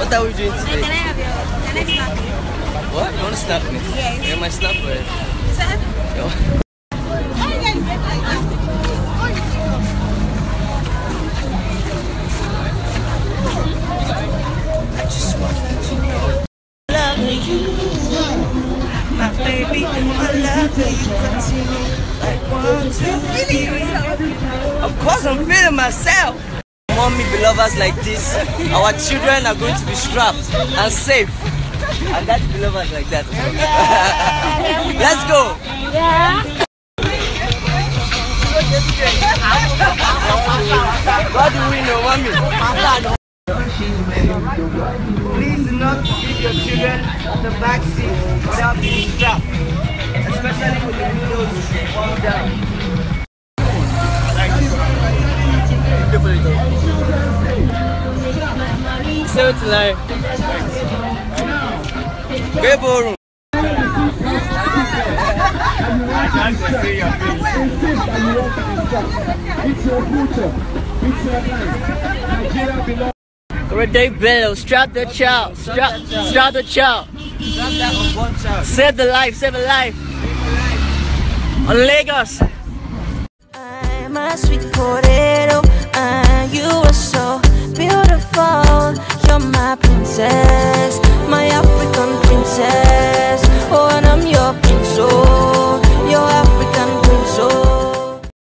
What are we doing today? Can? I have your, can I snap you? What? You want to snap me? Yes. You're my snapper. Sir? Yo. I just want Loving you, my baby. I love that you continue like one, two, three. Of course, I'm feeling myself. Mommy belovers like this, our children are going to be strapped and safe. And daddy belovers like that. Let's go. What do we know, mommy? Please not leave your children the back seat without being strapped, especially with the windows rolled down. Ballroom. Korede Bello, strap the child, strap, strap the child. Save the life, save the life. On Lagos.